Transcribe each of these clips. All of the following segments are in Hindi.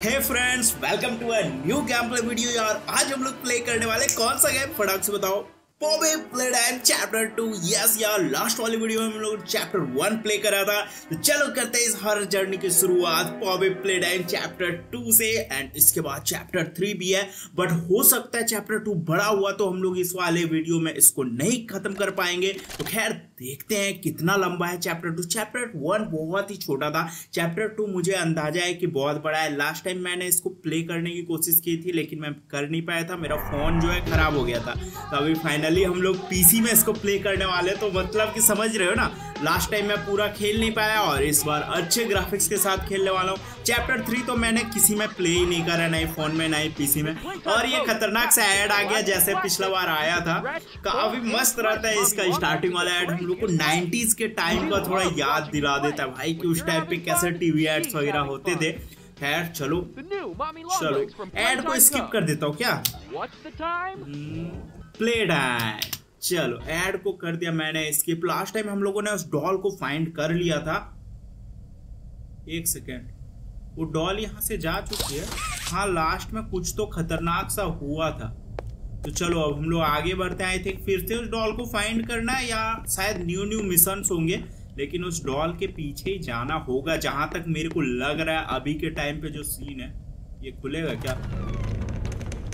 Hey friends welcome to a new game play video यार। आज हम लोग प्ले करने वाले कौन सा गेम फटाक से बताओ। Poppy played and chapter two yes यार लास्ट वाली वीडियो में हम लोग चैप्टर वन प्ले करा था। तो चलो करते हैं इस हर जर्नी की शुरुआत। Poppy play and chapter two से एंड इसके बाद चैप्टर थ्री भी है। बट हो सकता है चैप्टर टू बड़ा हुआ तो हम लोग इस वाले वीडियो में इसको नहीं खत्म कर पाएँगे। तो खैर देखते हैं कितना लंबा है चैप्टर टू चैप्टर वन बहुत ही छोटा था। चैप्टर टू मुझे अंदाज़ा है कि बहुत बड़ा है। लास्ट टाइम मैंने इसको प्ले करने की कोशिश की थी, लेकिन मैं कर नहीं पाया था। मेरा फ़ोन जो है खराब हो गया था। तो अभी फाइनली हम लोग पीसी में इसको प्ले करने वाले तो मतलब कि समझ रहे हो ना? लास्ट टाइम मैं पूरा खेल नहीं पाया और इस बार अच्छे ग्राफिक्स के साथ खेलने वाला हूँ। चैप्टर थ्री तो मैंने किसी में प्ले ही नहीं करा नहीं फ़ोन में नहीं पीसी में। और ये खतरनाक सा ऐड आ गया, जैसे पिछला बार आया था। काफ़ी मस्त रहता है इसका स्टार्टिंग वाला ऐड हम लोग को 90s के टाइम का थोड़ा याद दिला देता है। भाई, कि उस टाइम पे कैसे टीवी एड्स वगैरह होते थे। खैर, चलो। चलो। ऐड को स्किप कर देता हूँ क्या? प्ले टाइम चलो ऐड को कर दिया मैंने स्किप लास्ट टाइम हम लोगों ने उस डॉल को फाइंड कर लिया था। एक सेकेंड वो डॉल यहाँ से जा चुकी है। हाँ लास्ट में कुछ तो खतरनाक सा हुआ था। तो चलो, अब हम लोग आगे बढ़ते हैं। आई थिंक फिर से उस डॉल को फाइंड करना है या शायद न्यू न्यू मिशन होंगे। लेकिन उस डॉल के पीछे ही जाना होगा, जहाँ तक मेरे को लग रहा है अभी के टाइम पे जो सीन है। ये खुलेगा क्या?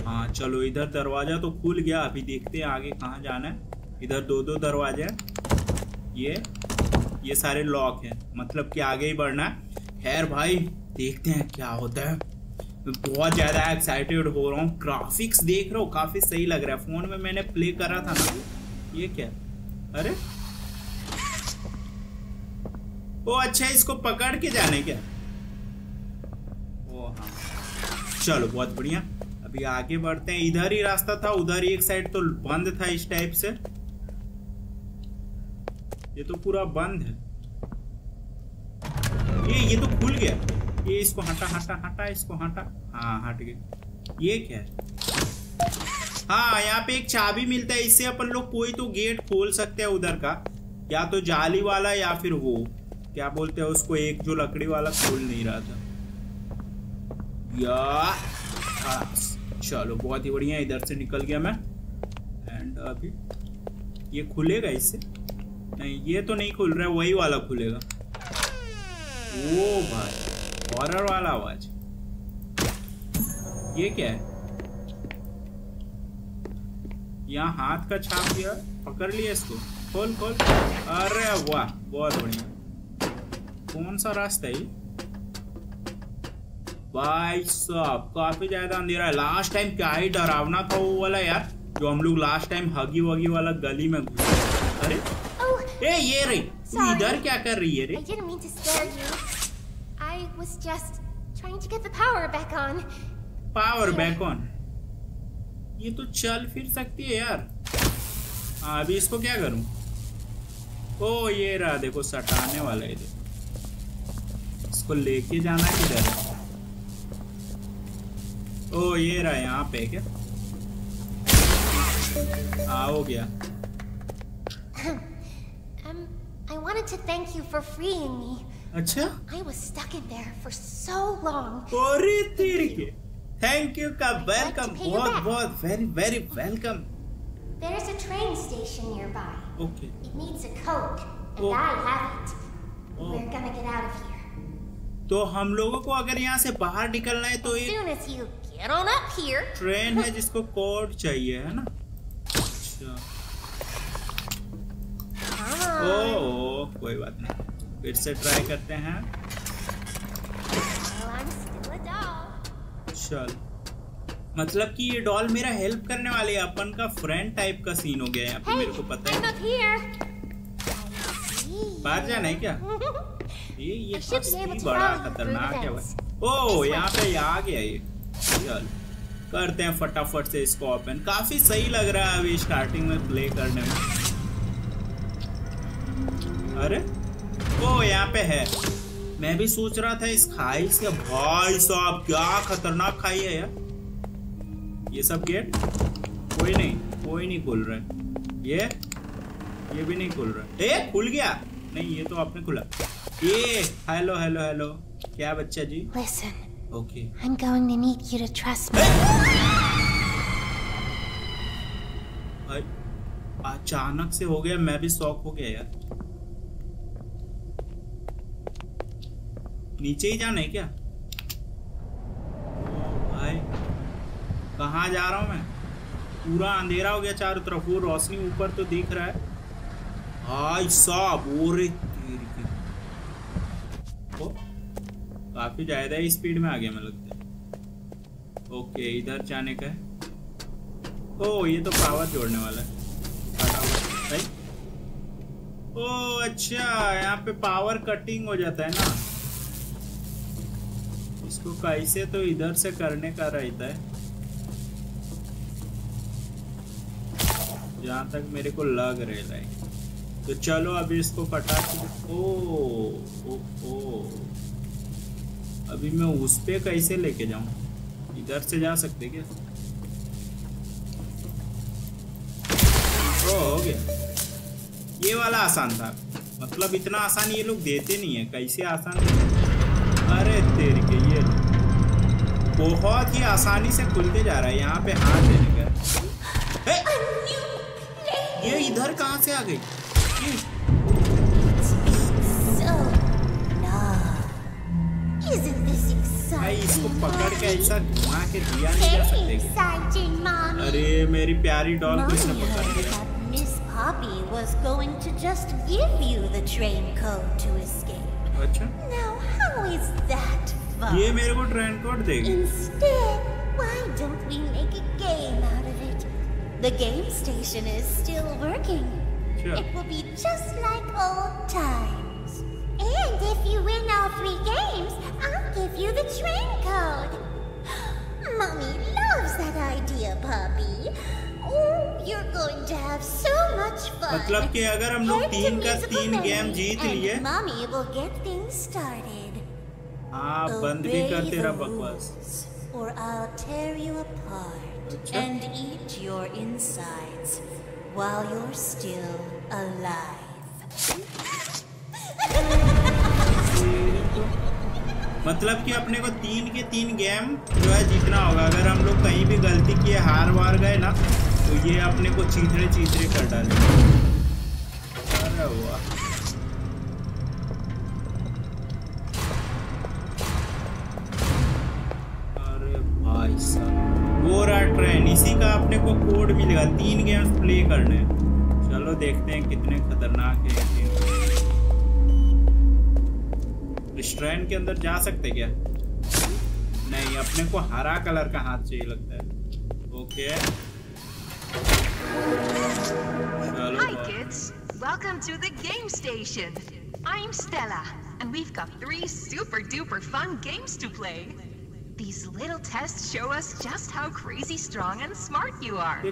हाँ चलो, इधर दरवाज़ा तो खुल गया। अभी देखते हैं आगे कहाँ जाना है। इधर दो दो दरवाजे हैं। ये ये सारे लॉक हैं। मतलब कि आगे ही बढ़ना है। खैर भाई देखते हैं क्या होता है। बहुत ज़्यादा एक्साइटेड हो रहा हूँ। ग्राफिक्स देख रहा हूँ? काफ़ी सही लग रहा है। फ़ोन में मैंने प्ले करा था ना ये क्या? अरे। ओ अच्छा इसको पकड़ के जाने क्या? ओ हाँ। चलो, बहुत बढ़िया। अभी आगे बढ़ते हैं। इधर ही रास्ता था, उधर ही एक साइड तो बंद था इस टाइप से। ये तो पूरा बंद है। ये ये तो खुल गया। ये इसको हटा हटा हटा इसको हटा। हाँ हट गए। ये क्या है? हाँ यहाँ पे एक चाबी मिलता है इससे अपन लोग कोई तो गेट खोल सकते हैं उधर का। या तो जाली वाला या फिर वो। क्या बोलते हैं उसको? एक जो लकड़ी वाला खोल नहीं रहा था। या हाँ, चलो बहुत ही बढ़िया इधर से निकल गया मैं। एंड अभी ये खुलेगा इससे नहीं ये तो नहीं खुल रहा है वही वाला खुलेगा। ओ भाई। हॉरर वाला आवाज़। ये क्या है? यहाँ हाथ का छाप दिया पकड़ लिया इसको। खोल खोल। अरे वाह बहुत बढ़िया। कौन सा रास्ता है भाई साहब काफ़ी ज़्यादा अंधेरा है। लास्ट टाइम क्या ही डरावना था वो वाला यार जो हम लोग लास्ट टाइम हगी वगी वाला गली में घुसे। अरे ए ये रे इधर क्या कर रही है रे? Was just trying to get the power back on. Power back on ये तो चल फिर सकती है यार। हाँ अभी इसको क्या करूँ? ओ ये रहा देखो सटाने वाला है देखो। इसको लेके जाना किधर है? ओ ये रहा यहाँ पे क्या? हाँ हो गया। Um, I wanted to thank you for freeing me. अच्छा I was stuck in there for so long. अरे तेरी के थैंक यू का वेलकम बहुत बहुत very very welcome There's a train station nearby. Okay It needs a code, and Oh. I have it. Oh. We're gonna get out of here. तो हम लोगों को अगर यहाँ से बाहर निकलना है तो एक soon as you get on up here. Train है जिसको कोड चाहिए है ना अच्छा ओ, ओ कोई बात नहीं फिर से ट्राई करते हैं. चल। मतलब कि ये डॉल मेरा हेल्प करने वाले है, अपन का फ्रेंड टाइप का सीन हो गया है। Hey, मेरे को पता है. बाहर जाना है क्या? ये ये बड़ा खतरनाक है भाई। ओ यहाँ पे ये आ गया ये। चल। करते हैं फटाफट से इसको ओपन काफ़ी सही लग रहा है अभी स्टार्टिंग में प्ले करने में। अरे। ओ यहाँ पे है। मैं भी सोच रहा था इस खाई से भाई साहब क्या खतरनाक खाई है यार। ये सब गेट? कोई नहीं कोई नहीं खुल रहा है। ये? ये भी नहीं खुल रहा। है ए खुल गया? नहीं ये तो आपने खुला। ये हेलो हेलो हेलो क्या बच्चा जी? Listen, okay I'm going to need you to trust me. अचानक से हो गया मैं भी शौक हो गया यार। नीचे ही जाना है क्या? ओ भाई कहाँ जा रहा हूँ मैं? पूरा अंधेरा हो गया चारों तरफ़ वो रोशनी ऊपर तो दिख रहा है। भाई साहब वो रे तेरी की। ओ, काफ़ी ज़्यादा ही स्पीड में आ गया मैं लगता है। ओके इधर जाने का है। ओ ये तो पावर जोड़ने वाला है। ओ अच्छा यहाँ पे पावर कटिंग हो जाता है ना। इसको कैसे तो इधर से करने का रहता है। जहाँ तक मेरे को लग रहा है तो चलो अभी इसको फटाक से ओ ओ ओ। अभी मैं उस पे कैसे लेके जाऊँ? इधर से जा सकते क्या? ओ हो गया। ये वाला आसान था। मतलब इतना आसान ये लोग देते नहीं है। कैसे आसान? अरे तेरी। बहुत ही आसानी से खुलते जा रहा है यहाँ पे हाथ देने का। ये इधर कहाँ से आ गई? हम्म। इसको पकड़ के ऐसा घुमा के दिया नहीं जा सकते अरे मेरी प्यारी डॉल किसने पकड़ लिया। Bobby was going to just give you the train code to escape. Acha? Now, how is that fun? ये मेरे को ट्रेन कोड देगी Instead, why don't we make a game out of it? The game station is still working. Sure. It will be just like old times. And if you win all three games, I'll give you the train code. Mommy loves that idea, Poppy. Oh, you're going to have so much fun. मतलब कि अगर हम लोग Head to तीन का musical तीन गेम memory, जीत and लिए Mommy will get things started. हाँ बंद भी कर तेरा बकवास Or I'll tear you apart Acha. and eat your insides while you're still alive. मतलब कि अपने को तीन के तीन गेम जो है जीतना होगा अगर हम लोग कहीं भी गलती किए हार वार गए ना तो ये अपने को चीथड़े चीथड़े कर डाले अरे वाह गेम्स प्ले करने चलो देखते हैं कितने खतरनाक है गेम इस ट्रेन के अंदर जा सकते क्या नहीं अपने को हरा कलर का हाथ चाहिए लगता है ओके चलो Hi, kids. Welcome to the game station. I'm Stella, and we've got three super duper fun games to play. These little tests show us just how crazy strong and smart you are.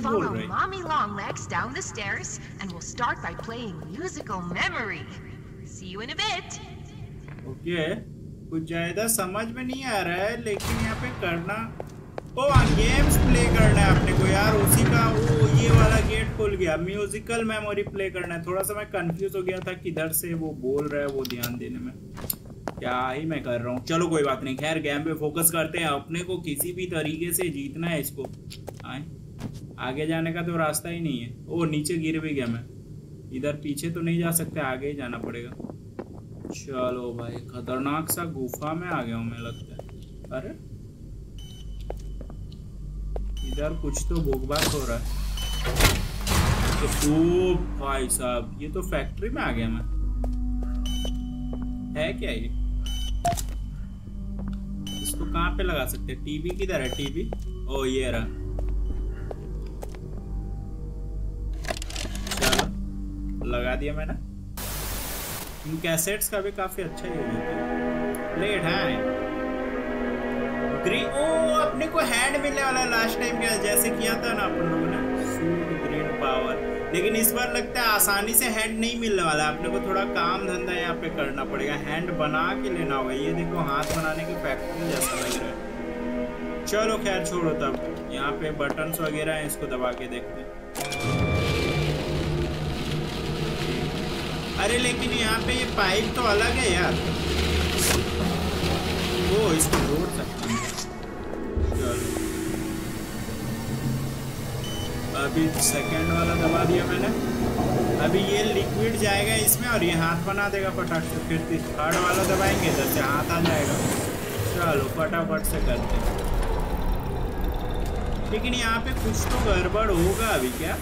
Follow Mommy Longlegs down the stairs, and we'll start by playing musical memory. See you in a bit. Okay कुछ ज़्यादा समझ में नहीं आ रहा है लेकिन यहाँ पे करना ओ गेम्स प्ले करना है अपने को यार उसी का वो ये वाला गेट खुल गया म्यूजिकल मेमोरी प्ले करना है थोड़ा सा मैं कंफ्यूज हो गया था किधर से वो बोल रहा है वो ध्यान देने में क्या ही मैं कर रहा हूँ? चलो कोई बात नहीं। खैर गेम पे फोकस करते हैं। अपने को किसी भी तरीके से जीतना है इसको। आए। आगे जाने का तो रास्ता ही नहीं है। ओ, नीचे गिर भी गया मैं। इधर पीछे तो नहीं जा सकते, आगे ही जाना पड़ेगा। चलो भाई, खतरनाक सा गुफा में आ गया हूँ मैं, लगता है। अरे। इधर कुछ तो भोगबाग हो रहा है। तो भाई साहब, ये तो फैक्ट्री में आ गया मैं। है क्या ये? इसको कहाँ पे लगा सकते हैं? टीवी किधर है? टीवी? ओ, ये रहा। चलो, लगा दिया मैंने। इन कैसेट्स का भी काफ़ी अच्छा यूज़ होता है। प्लेट है। ग्रीन ओ, अपने को हैंड मिलने वाला लास्ट टाइम क्या जैसे किया था ना अपन लोगों लेकिन इस बार लगता है आसानी से हैंड नहीं मिलने वाला है। अपने को थोड़ा काम धंधा यहाँ पे करना पड़ेगा। हैंड बना के लेना होगा। ये देखो, हाथ बनाने की फैक्ट्री जैसा लग रहा है। चलो खैर, छोड़ो तब। यहाँ पे बटन्स वगैरह हैं, इसको दबा के देखते हैं। अरे लेकिन यहाँ पे ये पाइप तो अलग है यार। ओ इसको जोड़ अभी सेकंड वाला दबा दिया मैंने। अभी ये लिक्विड जाएगा इसमें और ये हाथ बना देगा फटाक से। फिर थर्ड वाला दबाएँगे, इधर से हाथ आ जाएगा। चलो, फटाफट से करते हैं। लेकिन यहाँ पे कुछ तो गड़बड़ होगा अभी क्या?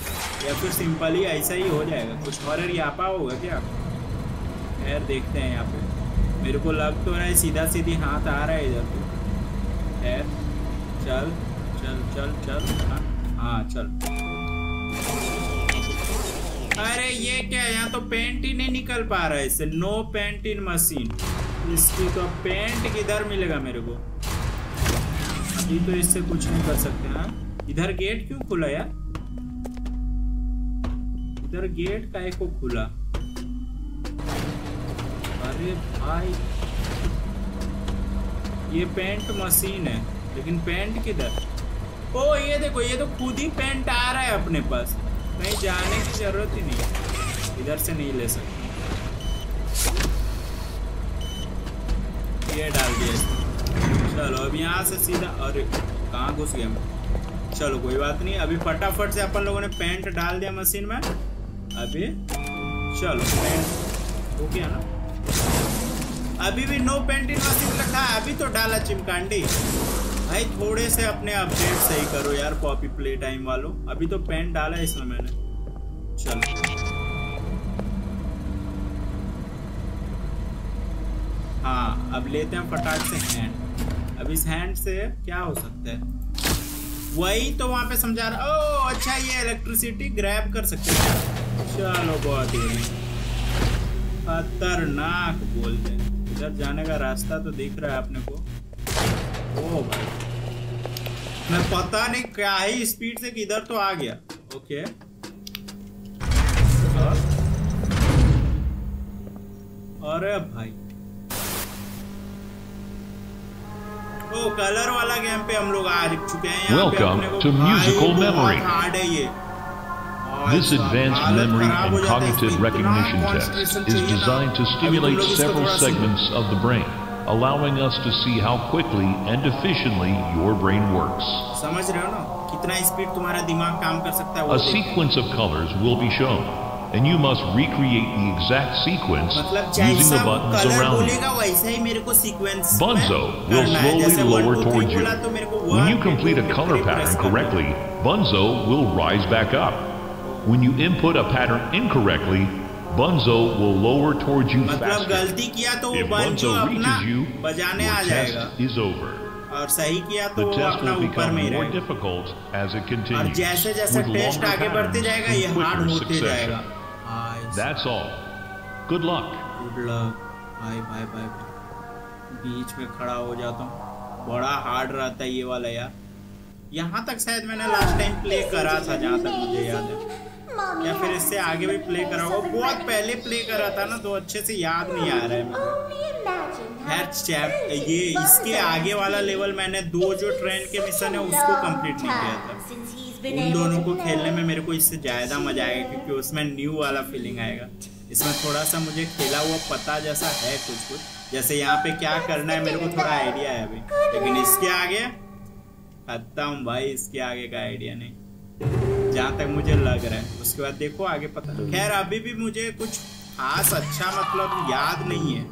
या फिर सिंपल ही ऐसा ही हो जाएगा? कुछ हॉरर यापा होगा क्या? खैर, देखते हैं यहाँ पे। मेरे को लग तो रहा है सीधा सीधी हाथ आ रहा है इधर खैर, चल चल चल चल। हाँ हाँ चल। अरे ये क्या यहाँ तो पेंट ही नहीं निकल पा रहा है इससे नो पेंट इन मशीन इसकी तो पेंट किधर मिलेगा मेरे को? अभी तो इससे कुछ नहीं कर सकते हाँ? इधर गेट क्यों खुला यार? इधर गेट का को खुला? अरे भाई। ये पेंट मशीन है, लेकिन पेंट किधर? ओ, ये देखो, ये तो खुद ही पेंट आ रहा है अपने पास। नहीं, जाने की ज़रूरत ही नहीं इधर से नहीं ले सकते। ये डाल दिया चलो, अब यहाँ से सीधा अरे, कहाँ घुस गया चलो, कोई बात नहीं। अभी फटाफट से अपन लोगों ने पेंट डाल दिया मशीन में। अभी चलो पेंट हो गया ना? अभी भी नो पेंट इन मशीन रखा अभी तो डाला चिमकांडी। भाई, थोड़े से अपने अपडेट सही करो यार कॉपी प्ले टाइम वालों। अभी तो पेन डाला है इसमें मैंने। चलो। हाँ अब लेते हैं फटाक से हैंड अब इस हैंड से क्या हो सकता है? वही तो वहाँ पे समझा रहा ओ अच्छा ये इलेक्ट्रिसिटी ग्रैब कर सकते हैं। चलो, बहुत ही खतरनाक बोलते हैं। इधर जाने का रास्ता तो दिख रहा है अपने को। मैं पता नहीं क्या ही स्पीड से किधर तो आ गया ओके अरे भाई ओ कलर वाला गेम पे हम लोग आ चुके हैं यहाँ पे अपने को to musical हार्ड है ये This advanced memory and cognitive recognition test is designed to stimulate several segments of the brain. allowing us to see how quickly and efficiently your brain works. A sequence of colors will be shown, and you must recreate the exact sequence using the buttons around you. Bunzo will slowly lower towards you. When you complete a color pattern correctly, Bunzo will rise back up. When you input a pattern incorrectly, Bunzo will lower towards you मतलब गलती किया तो वो Bunzo अपना बजाने आ जाएगा। is over. और सही किया तो वो अपना ऊपर में रहेगा और जैसे जैसे टेस्ट आगे बढ़ते जाएगा ये हार्ड होते जाएगा। That's all. Good luck. Good luck. Bye bye bye बीच में खड़ा हो जाता हूँ। बड़ा हार्ड रहता है ये वाला यार। यहाँ तक शायद मैंने लास्ट टाइम प्ले करा था जहाँ तक मुझे याद है। या फिर इससे आगे भी प्ले करा होगा बहुत पहले प्ले करा था ना तो अच्छे से याद नहीं आ रहा है खैर ये इसके आगे वाला लेवल मैंने दो जो ट्रेन के मिशन है उसको कंप्लीट नहीं किया था। उन दोनों को खेलने में मेरे को इससे ज़्यादा मज़ा आएगा क्योंकि उसमें न्यू वाला फीलिंग आएगा। इसमें थोड़ा सा मुझे खेला हुआ पता जैसा है कुछ कुछ जैसे यहाँ पे क्या करना है मेरे को थोड़ा आइडिया है अभी। लेकिन इसके आगे? खत्म भाई इसके आगे का आइडिया नहीं। जहाँ तक मुझे लग रहा है। उसके बाद देखो आगे पता खैर अभी भी मुझे कुछ खास अच्छा मतलब याद नहीं है।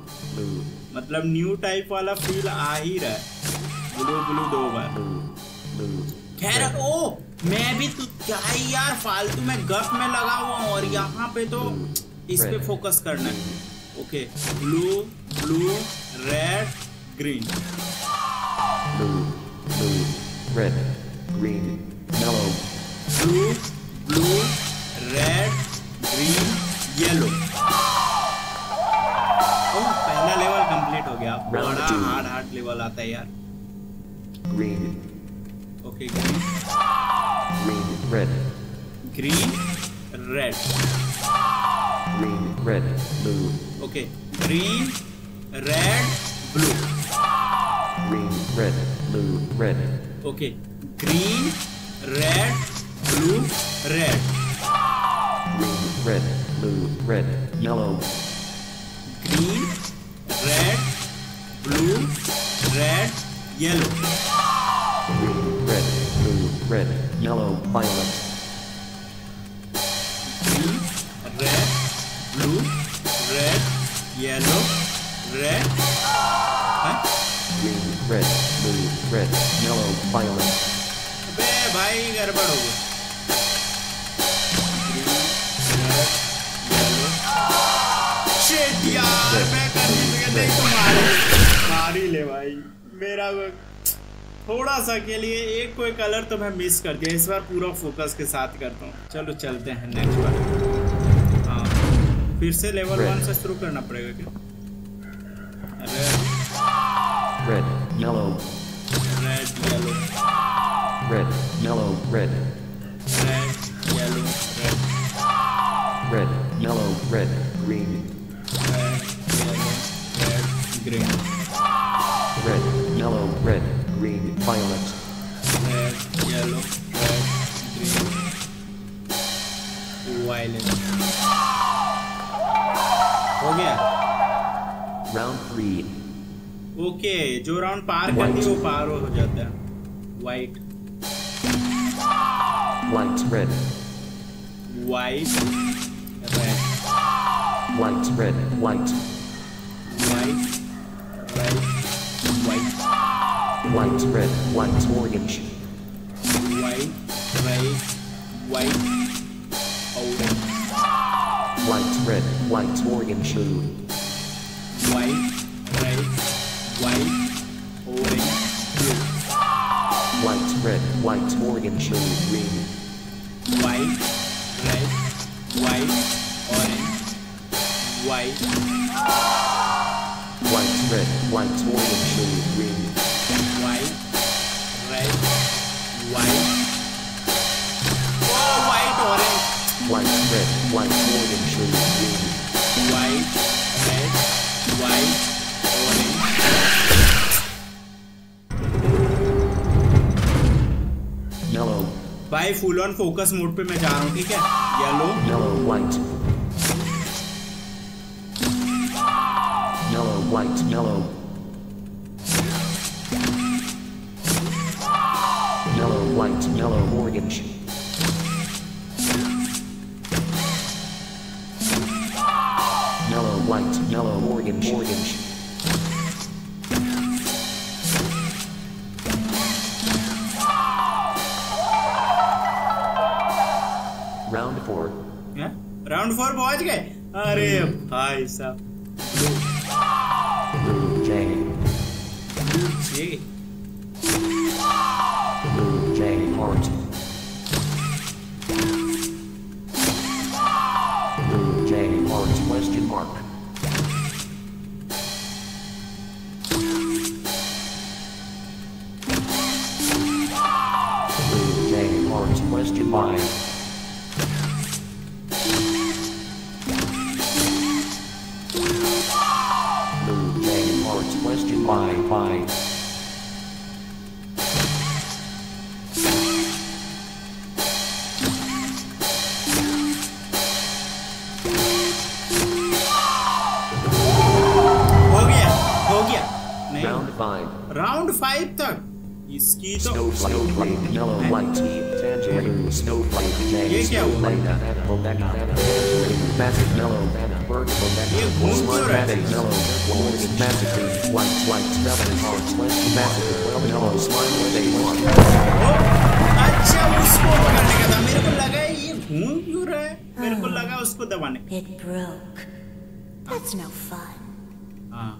मतलब न्यू टाइप वाला फील आ ही रहा है। ब्लू ब्लू दो बार। खैर ओ मैं भी तो क्या ही यार फालतू में गप में लगा हुआ हूँ और यहाँ पे तो इस पे फोकस करना है। Okay blue blue red green blue red green yellow blue, blue, red, green, yellow. Oh पहला लेवल कंप्लीट हो गया बड़ा हार्ड हार्ड लेवल आता है यार green okay green green red green red green red blue okay green red blue green red blue red okay green red Blue, red. Green, red, blue, red, yellow. Green, red, blue, red, yellow. थोड़ा सा के लिए एक कोई कलर तो मैं मिस कर दिया। इस बार पूरा फोकस के साथ करता हूँ। चलो चलते हैं नेक्स्ट बार हाँ। फिर से लेवल वन से शुरू करना पड़ेगा क्या? Red red, yellow, red yellow red, yellow, red, red yellow red red, yellow, red, green, red yellow red green red, yellow, red, green, violet, red, yellow, red, green, violet. हो गया round three, ओके जो राउंड पार कर दी वो पार हो जाता है white white, red, white red white, red, white, white red white White's red, white's orange. White, red, white, orange. White's red, white's orange. White, red, white, orange. White's red, white's orange, green. White, red, white, orange, white. White's red, white's orange, green. white, orange, blue, green, white, red, white, orange. yellow, भाई फुल ऑन फोकस मोड पे मैं जा रहा हूँ ठीक है yellow yellow, white, yellow, white, yellow, yellow, white, yellow, orange, white, yellow, orange, orange, round four, round four पहुंच गए अरे भाई साहब blue J, जी blue J, heart, round five तक इसकी तो Snowflake, green, yellow, white, tangerine, snowflake, J, ये क्या हुआ? snowflake, banana, banana, tangerine, massive, mellow, banana, bird, ये banana, घूम क्यों smart, रहा है? massive, mellow, orange, massive, green, white, white, seven, heart, west, massive, well, mellow, smile, they want. ओ, अच्छा उसको पकड़ने का था मेरे को लगा ये घूम क्यों रहा है मेरे को लगा उसको दबाने It broke. That's no fun. हाँ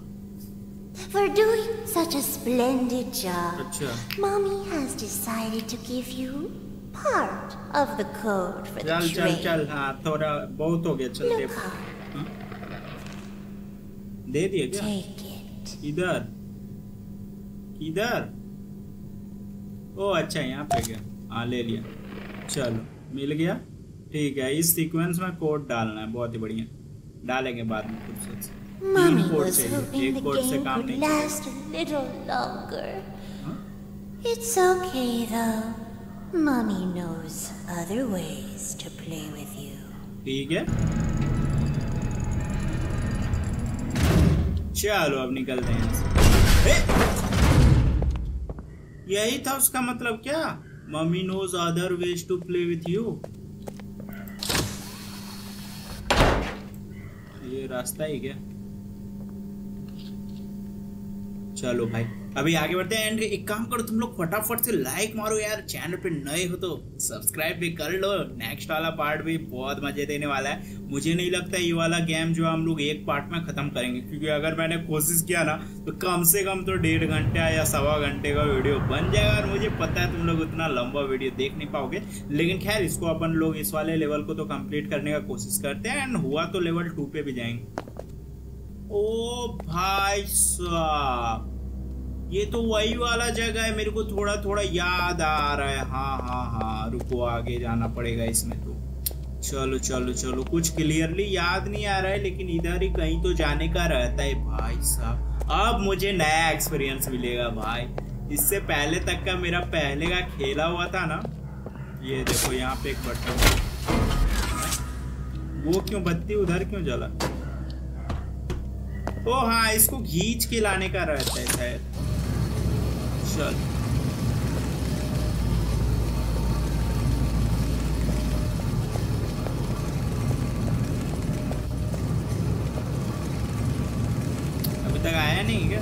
For doing such a splendid job, अच्छा Mommy has decided to give you part of the code for the चल चल. चल हाँ थोड़ा बहुत हो गया चल Look दे दिए क्या take it. इधर इधर ओ अच्छा यहाँ पे गया हाँ ले लिया चलो मिल गया ठीक है इस सीक्वेंस में कोड डालना है बहुत ही बढ़िया डालेंगे बाद में Mommy तीन कोड was hoping एक the कोड से game काम नहीं last a little longer. Huh? It's okay though. Mommy knows other ways to play with you. ठीक है चलो अब निकलते हैं से यही था उसका मतलब क्या mommy knows other ways to play with you ये रास्ता ही क्या चलो भाई, अभी आगे बढ़ते हैं एंड एक काम करो, तुम लोग फटाफट से लाइक मारो यार चैनल पे नए हो तो सब्सक्राइब भी कर लो नेक्स्ट वाला पार्ट भी बहुत मज़े देने वाला है। मुझे नहीं लगता ये वाला गेम जो हम लोग एक पार्ट में खत्म करेंगे, क्योंकि अगर मैंने कोशिश किया ना तो कम से कम तो डेढ़ घंटे या सवा घंटे का वीडियो बन जाएगा, और मुझे पता है तुम लोग उतना लंबा वीडियो देख नहीं पाओगे। लेकिन खैर, इसको अपन लोग इस वाले लेवल को तो कंप्लीट करने का कोशिश करते हैं एंड हुआ तो लेवल टू पे भी जाएँगे। ओ भाई साहब, ये तो वही वाला जगह है, मेरे को थोड़ा थोड़ा याद आ रहा है। हाँ हाँ हाँ रुको, आगे जाना पड़ेगा इसमें तो। चलो चलो चलो, कुछ क्लियरली याद नहीं आ रहा है, लेकिन इधर ही कहीं तो जाने का रहता है भाई साहब। अब मुझे नया एक्सपीरियंस मिलेगा भाई। इससे पहले तक का मेरा पहले का खेला हुआ था ना, ये देखो यहाँ पे एक बटन वो क्यों, बत्ती उधर क्यों जला? ओ हाँ इसको घींच के लाने का रहता है शायद। चल। अभी तक आया नहीं क्या?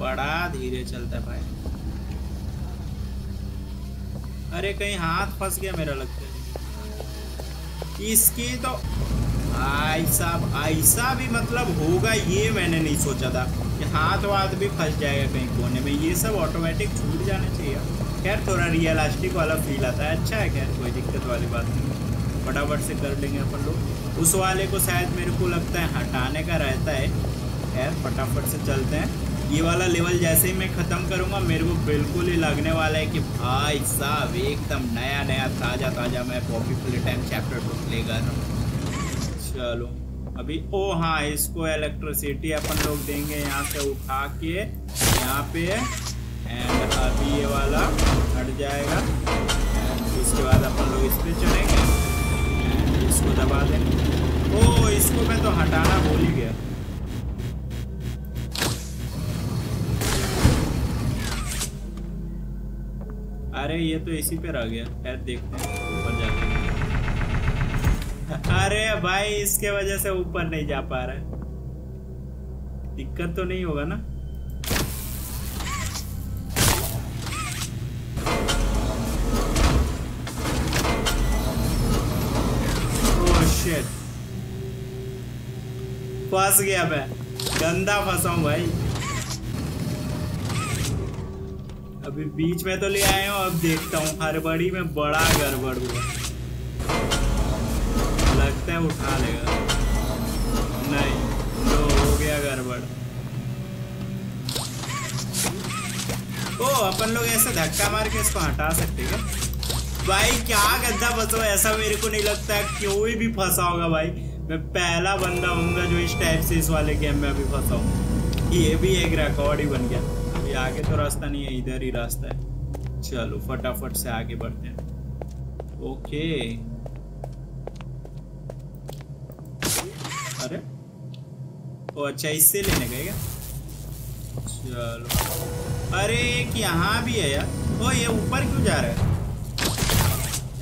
बड़ा धीरे चलता है भाई। अरे कहीं हाथ फंस गया मेरा लगता है। इसकी तो भाई साहब ऐसा भी मतलब होगा, ये मैंने नहीं सोचा था कि हाथ वाथ भी फंस जाएगा कहीं कोने में। ये सब ऑटोमेटिक छूट जाना चाहिए। खैर, थोड़ा रियलिस्टिक वाला फील आता है। अच्छा है, खैर, कोई दिक्कत वाली बात नहीं। फटाफट से कर लेंगे अपन लोग। उस वाले को शायद मेरे को लगता है हटाने का रहता है। खैर, फटाफट से चलते हैं। ये वाला लेवल जैसे ही मैं ख़त्म करूँगा, मेरे को बिल्कुल ही लगने वाला है कि भाई साहब, एकदम नया नया ताज़ा ताज़ा मैं Poppy playtime chapter two play कर रहा हूँ चलो अभी, ओ हाँ इसको इलेक्ट्रिसिटी अपन लोग देंगे यहाँ से उठा के, यहाँ पे एंड अभी ये वाला हट जाएगा। एंड इसके बाद अपन लोग इस पर चढ़ेंगे एंड इसको दबा देंगे ओ, इसको मैं तो हटाना भूल ही गया। अरे, ये तो इसी पे रह गया। खैर, देखते हैं हैं। अरे भाई, इसके वजह से ऊपर नहीं जा पा रहा है। दिक्कत तो नहीं होगा ना? शिट फंस गया मैं। गंदा फंसा हूँ भाई। अभी बीच में तो ले आए हूँ, अब देखता हूँ। हड़बड़ी में बड़ा गड़बड़ हुआ। है उठा लेगा। नहीं तो हो गया गड़बड़। ओ, अपन लोग ऐसे धक्का मार के इसको हटा सकते क्या? भाई, क्या गद्दा फंसो ऐसा मेरे को नहीं लगता है कोई भी फंसा होगा भाई। मैं पहला बंदा हूँ जो इस टाइप से इस वाले गेम में अभी फंसा हूँ। ये भी एक रिकॉर्ड ही बन गया। अभी आगे तो रास्ता नहीं है, इधर ही रास्ता है। चलो, फटाफट से आगे बढ़ते हैं। ओके अरे ओ अच्छा इससे लेने गए क्या? चलो। अरे, एक यहाँ भी है यार। ओ, ये ऊपर क्यों जा रहा है?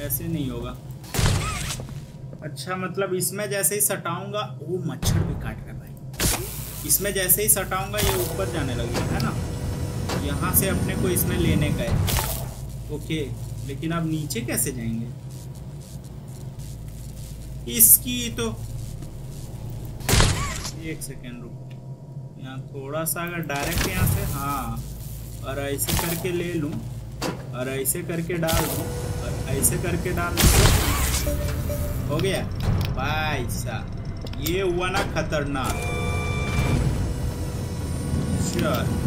ऐसे नहीं होगा। अच्छा मतलब इसमें जैसे ही सटाऊँगा वो मच्छर भी काट रहा है भाई। इसमें जैसे ही सटाऊँगा, ये ऊपर जाने लग गया, है ना? यहाँ से अपने को इसमें लेने है। ओके, लेकिन अब नीचे कैसे जाएँगे? इसकी तो एक सेकेंड रुको। यहाँ थोड़ा सा अगर डायरेक्ट यहाँ से हाँ और ऐसे करके ले लूँ, और ऐसे करके डाल दूँ, और ऐसे करके डाल दूँ हो गया। भाई साहब, ये हुआ ना खतरनाक। चल।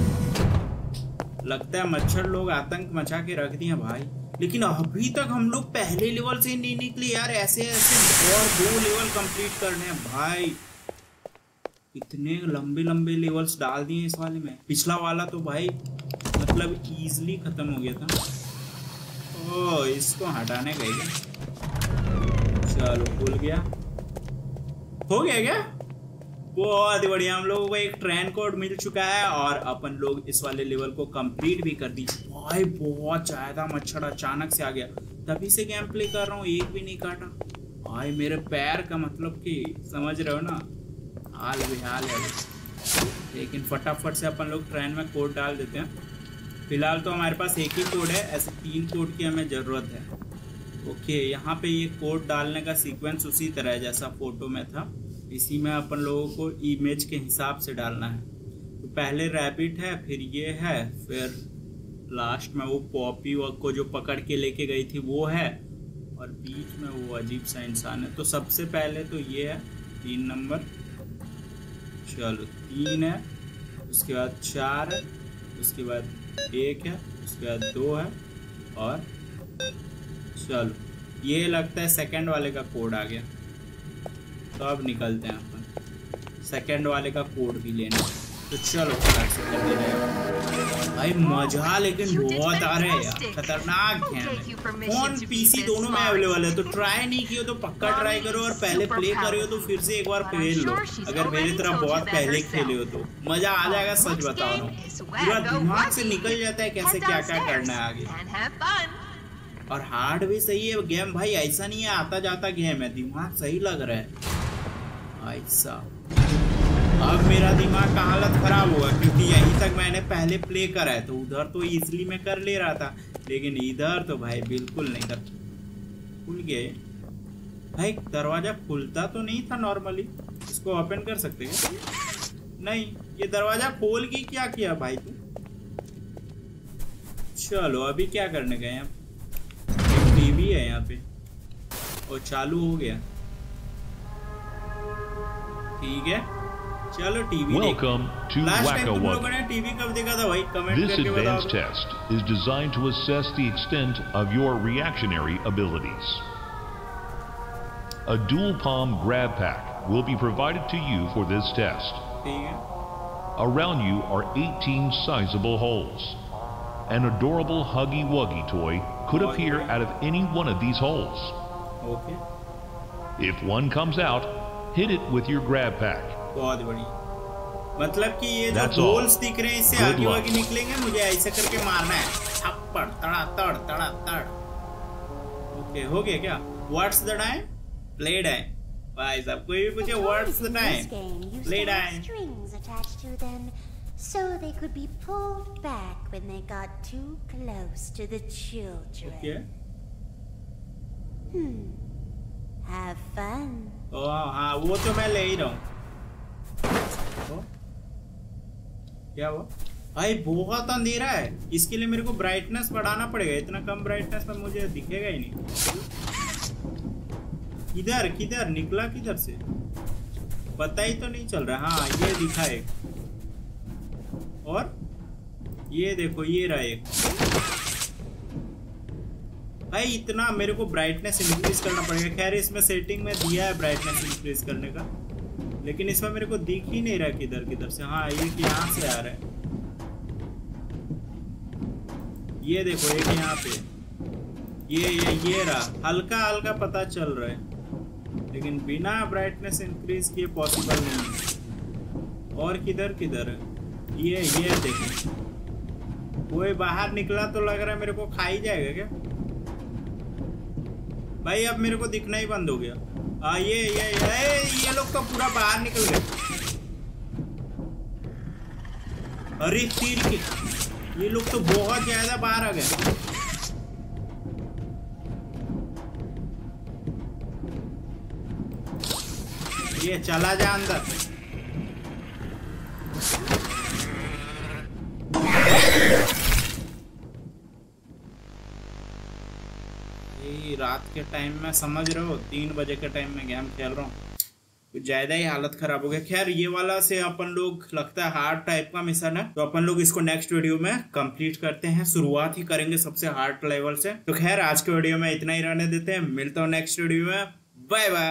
लगता है मच्छर लोग आतंक मचा के रख दिए भाई। लेकिन अभी तक हम लोग पहले लेवल से नहीं निकले यार ऐसे ऐसे और दो लेवल कंप्लीट करने हैं। भाई। इतने लंबे लंबे लेवल्स डाल दिए इस वाले में। पिछला वाला तो भाई मतलब इजीली खत्म हो गया था। ओ, इसको हटाने गए चलो, भूल गया। हो गया क्या? बहुत बढ़िया, हम लोगों को एक ट्रेन कोड मिल चुका है और अपन लोग इस वाले लेवल को कंप्लीट भी कर दी भाई, बहुत ज़्यादा मच्छर अचानक से आ गया। तभी से गेम प्ले कर रहा हूँ, एक भी नहीं काटा। भाई, मेरे पैर का मतलब कि समझ रहे हो ना? हाल बेहाल है लेकिन फटाफट से अपन लोग ट्रेन में कोड डाल देते हैं। फ़िलहाल तो हमारे पास एक ही कोड है, ऐसे तीन कोड की हमें ज़रूरत है। ओके, यहाँ पे ये कोड डालने का सीक्वेंस उसी तरह है जैसा फ़ोटो में था। इसी में अपन लोगों को इमेज के हिसाब से डालना है। तो पहले रैबिट है, फिर ये है, फिर लास्ट में वो पॉपी को जो पकड़ के लेके गई थी वो है, और बीच में वो अजीब सा इंसान है। तो सबसे पहले तो ये है, तीन नंबर। चलो तीन है, उसके बाद चार है, उसके बाद एक है, उसके बाद दो है और चलो, ये लगता है सेकंड वाले का कोड आ गया। तो अब निकलते हैं अपन। सेकंड वाले का कोड भी लेना। तो चलो भाई मज़ा लेकिन बहुत आ रहे हैं खतरनाक है। फ़ोन पीसी दोनों में अवेलेबल है? तो ट्राई नहीं किया तो पक्का ट्राई करो और पहले प्ले करे हो तो फिर से एक बार खेल लो। अगर मेरी तरह बहुत पहले खेले हो तो। मज़ा आ जाएगा सच बता रहा हूँ पूरा दिमाग से निकल जाता है कैसे क्या क्या करना है आगे। और हार्ड भी सही है गेम भाई ऐसा नहीं है आता जाता गेम है। दिमाग सही लग रहा है। ऐसा अब मेरा दिमाग का हालत खराब हुआ, क्योंकि यहीं तक मैंने पहले प्ले करा है तो उधर तो इजली मैं कर ले रहा था, लेकिन इधर तो भाई बिल्कुल नहीं कर खुल गए भाई, दरवाज़ा खुलता तो नहीं था नॉर्मली इसको ओपन कर सकते हैं? नहीं, ये दरवाज़ा खोल के क्या किया भाई तू? चलो, अभी क्या करने गए हैं टीवी है यहाँ पे, और चालू हो गया। ठीक है? चलो TV Welcome to Wacko TV कब देखा था भाई comment This advanced test is designed to assess the extent of your reactionary abilities. A dual palm grab pack will be provided to you for this test. Around you are 18 sizable holes. An adorable Huggy Wuggy toy could appear out of any one of these holes. Okay. If one comes out, hit it with your grab pack. बहुत बढ़िया। मतलब कि ये जो होल्स दिख रहे हैं इससे आगे आगे निकलेंगे मुझे ऐसे करके मारना है। थप्पड़ तड़ा तड़ तड़ा तड़। ओके हो गया क्या? What's the time play time भाई साहब कोई भी पूछे what's the time play time so they could be pulled back when they got too close to the children. Okay. Hmm. Have fun. Oh, हाँ वो तो मैं ले ही रहा हूँ। क्या हुआ? भाई बहुत अंधेरा है। इसके लिए मेरे को ब्राइटनेस बढ़ाना पड़ेगा। इतना कम ब्राइटनेस में मुझे दिखेगा ही नहीं। किधर किधर? निकला किधर से? पता ही तो नहीं चल रहा। हाँ ये दिखा एक। और? ये देखो, ये रहा एक। भाई, इतना मेरे को ब्राइटनेस इंक्रीज करना पड़ेगा। खैर, इसमें सेटिंग में दिया है ब्राइटनेस इंक्रीज करने का। लेकिन इसमें मेरे को दिख ही नहीं रहा किधर किधर से। हाँ ये यहाँ से आ रहा है। ये देखो, एक यहाँ पे। ये ये ये रहा। हल्का हल्का पता चल रहा है। लेकिन बिना ब्राइटनेस इंक्रीज किए पॉसिबल नहीं है। और किधर किधर? ये ये देखो। कोई बाहर निकला तो लग रहा है मेरे को खा ही जाएगा क्या? भाई, अब मेरे को दिखना ही बंद हो गया। आ ये ये ये, ये लोग तो पूरा बाहर निकल गए। अरे तीर के। ये लोग तो बहुत ज़्यादा बाहर आ गए। ये चला जा अंदर। रात के टाइम में समझ रहे हो? तीन बजे के टाइम में गेम खेल रहा हूँ। कुछ ज़्यादा ही हालत खराब हो गया खैर, ये वाला से अपन लोग, लगता है हार्ड टाइप का मिशन है। तो अपन लोग इसको नेक्स्ट वीडियो में कंप्लीट करते हैं। शुरुआत ही करेंगे सबसे हार्ड लेवल से। तो खैर, आज के वीडियो में इतना ही रहने देते हैं। मिलता हूँ नेक्स्ट वीडियो में। Bye bye